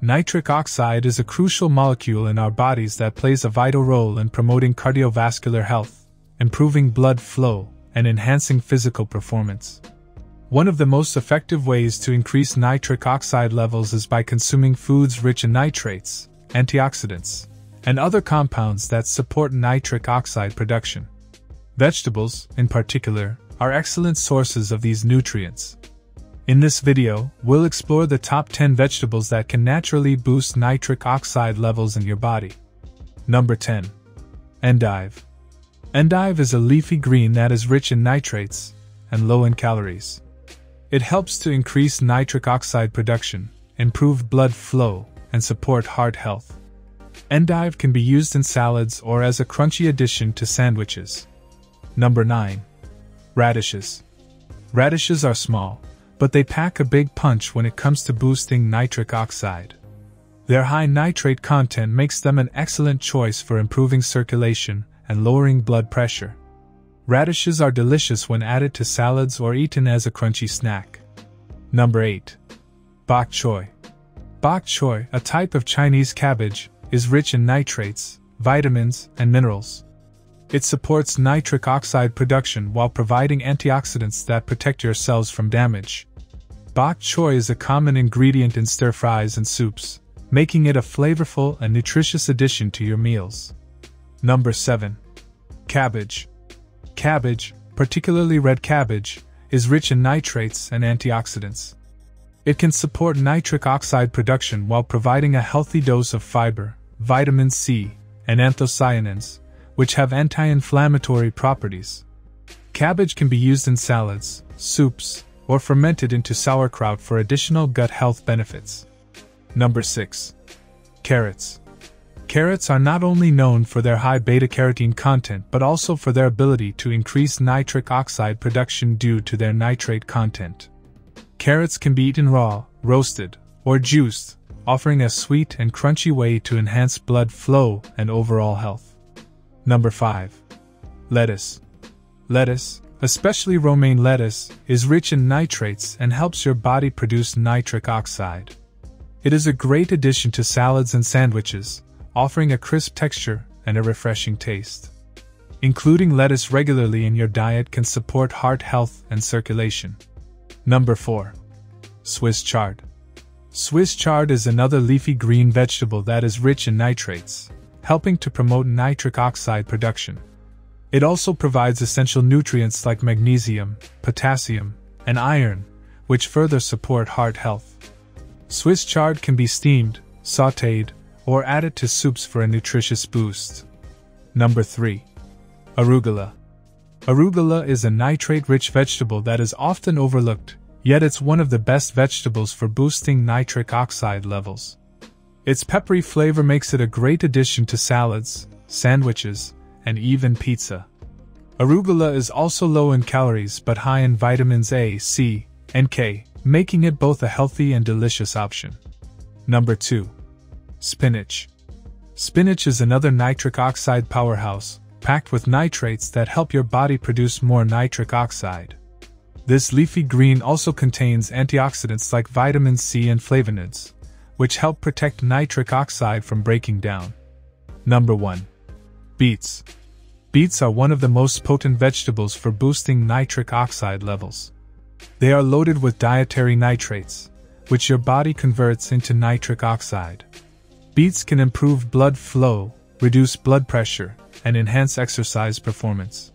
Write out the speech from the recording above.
Nitric oxide is a crucial molecule in our bodies that plays a vital role in promoting cardiovascular health, improving blood flow, and enhancing physical performance. One of the most effective ways to increase nitric oxide levels is by consuming foods rich in nitrates, antioxidants, and other compounds that support nitric oxide production. Vegetables, in particular, are excellent sources of these nutrients. In this video, we'll explore the top 10 vegetables that can naturally boost nitric oxide levels in your body. Number 10. Endive. Endive is a leafy green that is rich in nitrates and low in calories. It helps to increase nitric oxide production, improve blood flow, and support heart health. Endive can be used in salads or as a crunchy addition to sandwiches. Number 9. Radishes. Radishes are small, but they pack a big punch when it comes to boosting nitric oxide. Their high nitrate content makes them an excellent choice for improving circulation and lowering blood pressure. Radishes are delicious when added to salads or eaten as a crunchy snack. Number 8. Bok choy. Bok choy, a type of Chinese cabbage, is rich in nitrates, vitamins, and minerals. It supports nitric oxide production while providing antioxidants that protect your cells from damage. Bok choy is a common ingredient in stir fries and soups, making it a flavorful and nutritious addition to your meals. Number 7. Cabbage. Cabbage, particularly red cabbage, is rich in nitrates and antioxidants. It can support nitric oxide production while providing a healthy dose of fiber, vitamin C, and anthocyanins, which have anti inflammatory properties. Cabbage can be used in salads, soups, or fermented into sauerkraut for additional gut health benefits. Number 6. Carrots. Carrots are not only known for their high beta carotene content but also for their ability to increase nitric oxide production due to their nitrate content. Carrots can be eaten raw, roasted, or juiced, offering a sweet and crunchy way to enhance blood flow and overall health. Number 5. Lettuce. Lettuce, especially romaine lettuce, is rich in nitrates and helps your body produce nitric oxide. It is a great addition to salads and sandwiches, offering a crisp texture and a refreshing taste. Including lettuce regularly in your diet can support heart health and circulation. Number 4. Swiss chard. Swiss chard is another leafy green vegetable that is rich in nitrates, helping to promote nitric oxide production. It also provides essential nutrients like magnesium, potassium, and iron, which further support heart health. Swiss chard can be steamed, sauteed, or added to soups for a nutritious boost. Number 3. Arugula. Arugula is a nitrate rich vegetable that is often overlooked, yet it's one of the best vegetables for boosting nitric oxide levels. Its peppery flavor makes it a great addition to salads, sandwiches, and even pizza. Arugula is also low in calories but high in vitamins A, C, and K, making it both a healthy and delicious option. Number 2. Spinach. Spinach is another nitric oxide powerhouse, packed with nitrates that help your body produce more nitric oxide. This leafy green also contains antioxidants like vitamin C and flavonoids, which help protect nitric oxide from breaking down. Number 1. Beets. Beets are one of the most potent vegetables for boosting nitric oxide levels. They are loaded with dietary nitrates, which your body converts into nitric oxide. Beets can improve blood flow, reduce blood pressure, and enhance exercise performance.